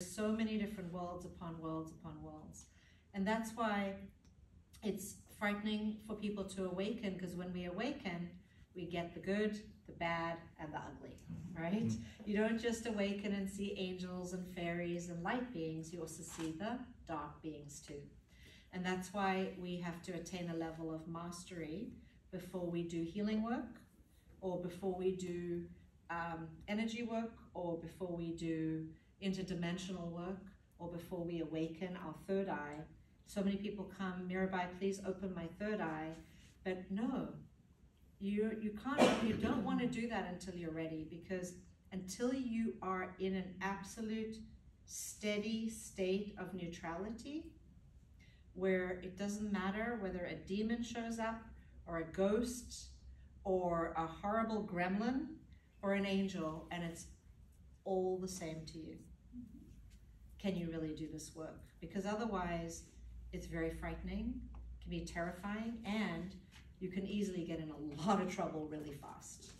so many different worlds upon worlds upon worlds. And that's why it's frightening for people to awaken because when we awaken, we get the good, the bad, and the ugly, right? Mm-hmm. You don't just awaken and see angels and fairies and light beings, you also see the dark beings too. And that's why we have to attain a level of mastery before we do healing work or before we do um, energy work or before we do interdimensional work or before we awaken our third eye. So many people come, Mirabai, please open my third eye. But no, you, you can't, you don't want to do that until you're ready because until you are in an absolute steady state of neutrality, where it doesn't matter whether a demon shows up or a ghost or a horrible gremlin or an angel and it's all the same to you can you really do this work? Because otherwise, it's very frightening, can be terrifying, and you can easily get in a lot of trouble really fast.